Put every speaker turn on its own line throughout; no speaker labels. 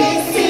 This is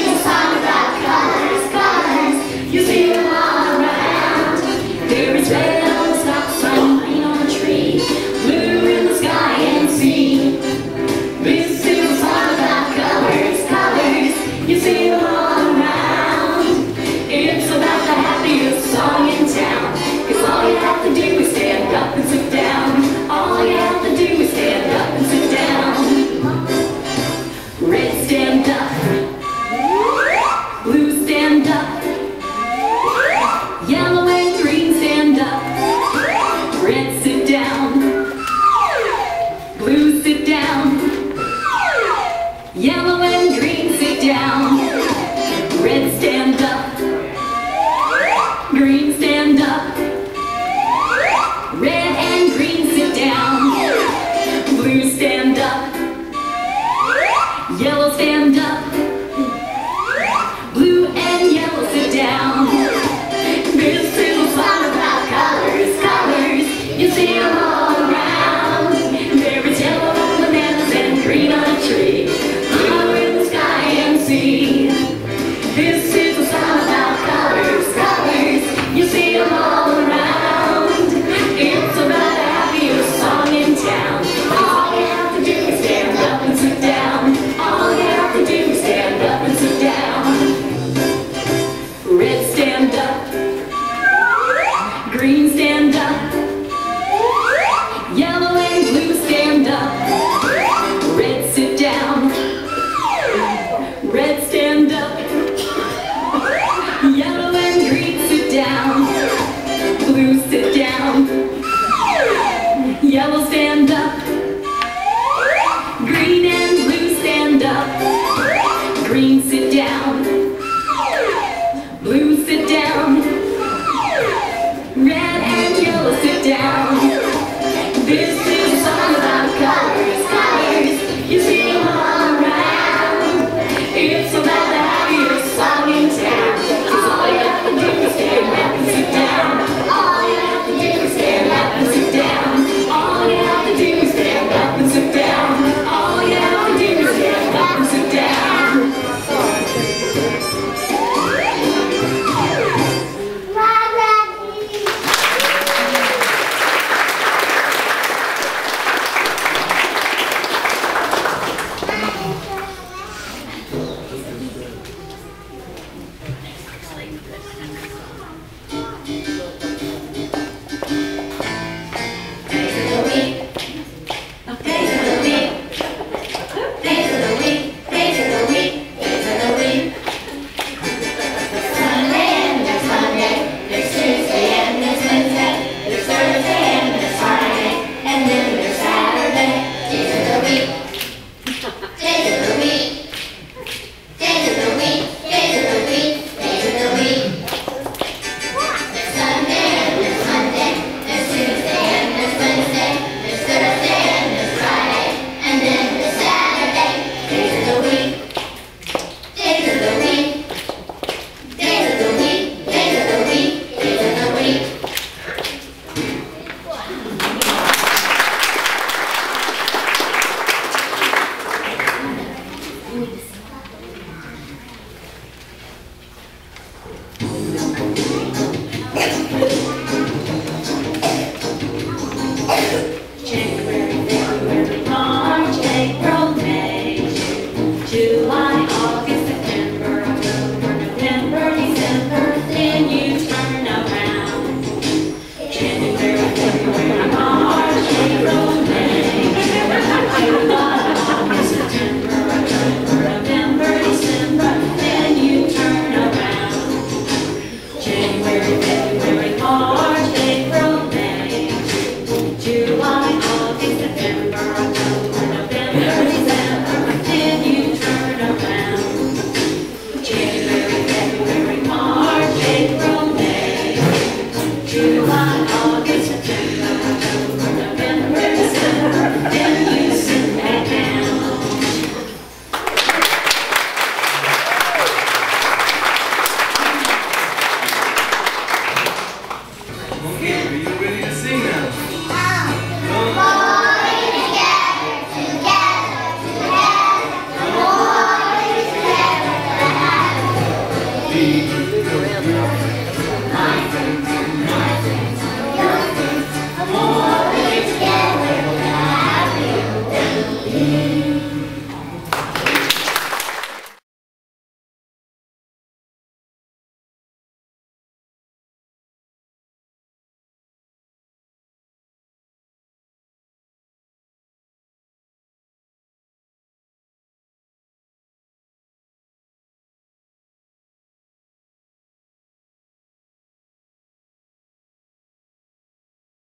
down. Blue, sit down. Yellow, stand up. Green and blue, stand up. Green, sit down. Blue, sit down.